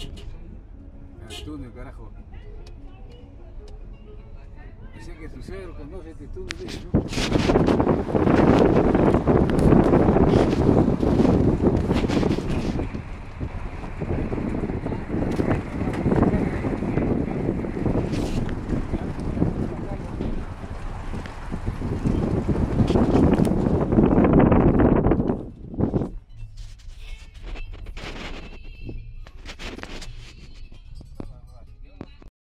Al túnel, carajo. O que tu suegro conoce este túnel, ¿no?